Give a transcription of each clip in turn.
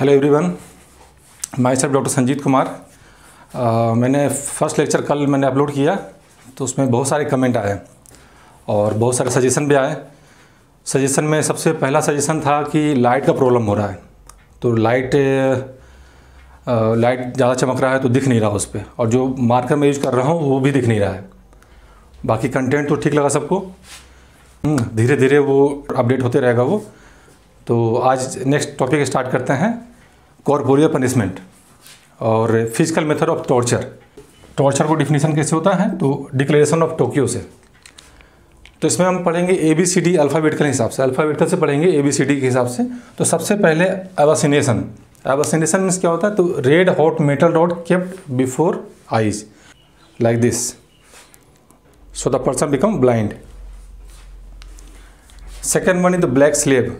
Hello everyone myself doctor Sanjeet Kumar uh, मैंने first lecture कल मैंने अपलोड किया तो उसमें बहुत सारे कमेंट आए और बहुत सारे सजेशन भी आए। सजेशन में सबसे पहला सजेशन था कि लाइट का प्रॉब्लम हो रहा है। तो लाइट अ, लाइट ज़्यादा चमक रहा है तो दिख नहीं रहा उस पर और जो मार्कर मैं यूज़ कर रहा हूँ वो भी दिख नहीं रहा है। बाकी कंटेंट तो ठीक लगा सबको। हम्म, धीरे धीरे वो अपडेट होते रहेगा वो। तो आज नेक्स्ट टॉपिक स्टार्ट करते हैं कॉर्पोरियल पनिशमेंट और physical method of torture torture को डिफिनीशन कैसे होता है? तो डिक्लेरेशन ऑफ़ टोक्यो से। तो इसमें हम पढ़ेंगे A B C D alphabetical हिसाब से। अल्फ़ाबेटिकल से पढ़ेंगे ए बी सी डी के हिसाब से। तो सबसे पहले एवासिनेशन एवासिनेशन मीन्स क्या होता है? तो red hot metal rod kept before eyes like this so the person become blind second one is the black slab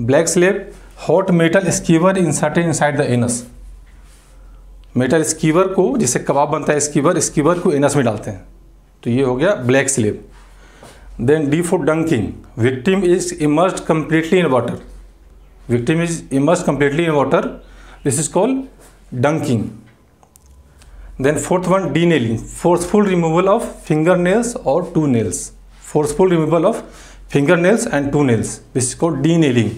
black slab hot metal skewer inserted inside the anus metal skewer को, जिसे कबाब बनता है skewer skewer को anus में डालते हैं। तो ये हो गया black slab then D for dunking victim is immersed completely in water victim is immersed completely in water this is called dunking then fourth one denailing forceful removal of finger nails और toe nails forceful removal of finger nails and toe nails called denailing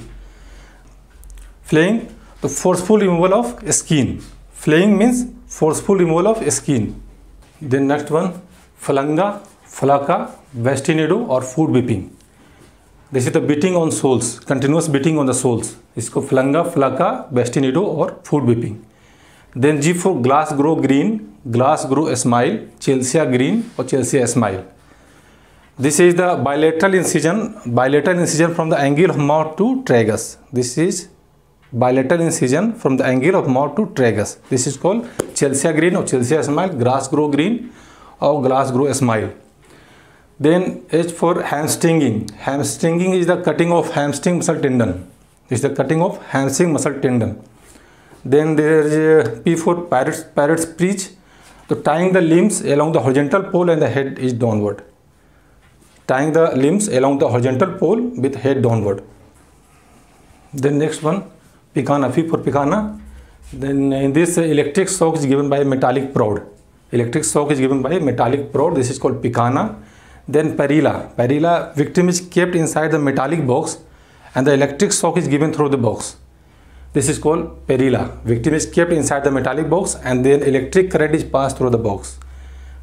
flaying तो forceful removal of skin flaying means forceful removal of skin then next one falanga falaka bastinado और foot beating this is the beating on soles continuous beating on the soles इसको falanga falaka bastinado और foot beating then G for Glasgow grin Glasgow smile Chelsea grin और Chelsea smile this is the bilateral incision bilateral incision from the angle of mouth to tragus this is bilateral incision from the angle of mouth to tragus this is called chelsea green or chelsea smile grass grow green or grass grow smile. Then h for hamstringing. Hamstringing is the cutting of hamstring muscle tendon. This is the cutting of hamstring muscle tendon. Then there is a p for parrots parrots preach so tying the limbs along the horizontal pole and the head is downward tying the limbs along the horizontal pole with head downward. Then next one, picana, P for picana. Then in this uh, electric shock is given by metallic prod. Electric shock is given by metallic prod. This is called picana. Then perilla. Perilla, victim is kept inside the metallic box and the electric shock is given through the box. This is called perilla. Victim is kept inside the metallic box and then electric current is passed through the box.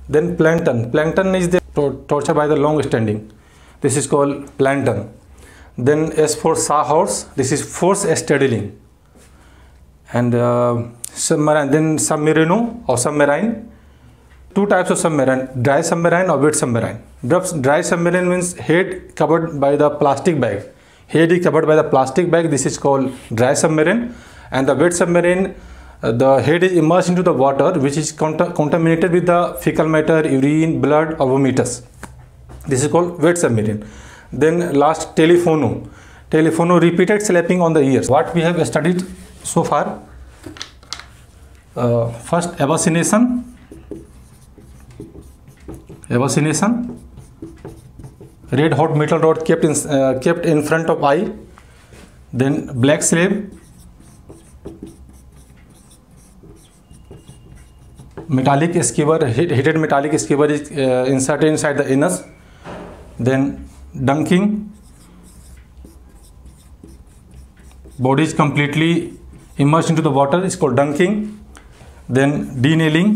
Then plankton. Plankton is the to- torture by the long standing. This is called plankton. Then S for sawhorse. This is force steadiling. And uh, submarine. Then submarino or submarine. Two types of submarine: dry submarine or wet submarine. Dry- submarine means head covered by the plastic bag. Head is covered by the plastic bag. This is called dry submarine. And the wet submarine the head is immersed into the water which is conta- contaminated with the fecal matter, urine, blood or vomitus. This is called wet submarine. Then last telephono. Telephono repeated slapping on the ears. What we have studied so far. Uh, first evacination. Evacination. Red hot metal rod kept in uh, kept in front of eye. Then black slave metallic skewer heated metallic skewer is uh, inserted inside the anus then dunking body is completely immersed into the water is called dunking then denailing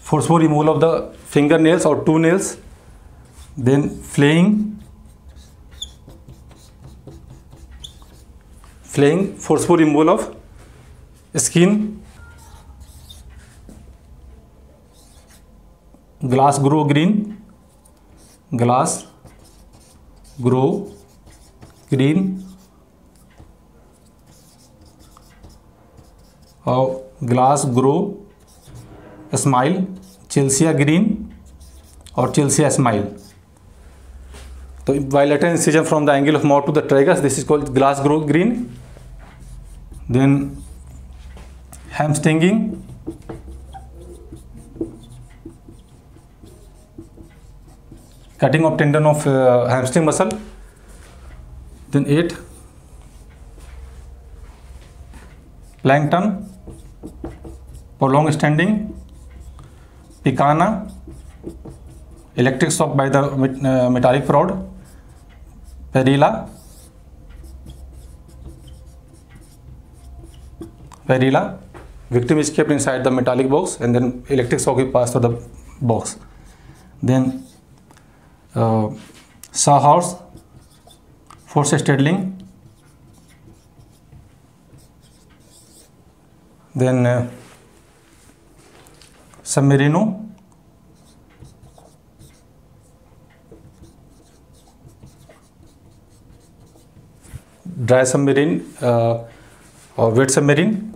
forceful removal of the fingernails or two nails then flaying flaying forceful removal of skin. Glasgow grin Glasgow grin और Glasgow smile Chelsea grin और Chelsea smile तो वायलेटन incision from the angle of mouth to the tragus this is called Glasgow grin then hamstringing cutting of tendon of uh, hamstring muscle then 8 plankton prolonged standing picana electric shock by the uh, metallic rod perilla perilla victim is kept inside the metallic box and then electric shock is passed through the box then uh, sawhorse force straddling then uh, submarino dry submarine uh, or wet submarine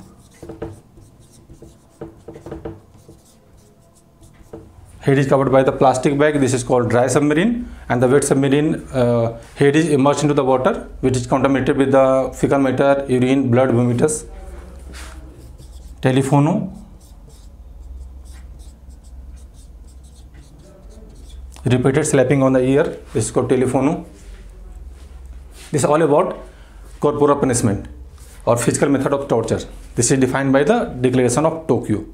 head is covered by the plastic bag this is called dry submarine and the wet submarine uh, head is immersed into the water which is contaminated with the fecal matter urine blood vomitus telephono repeated slapping on the ear this is called telephono this is all about corporal punishment or physical method of torture this is defined by the declaration of tokyo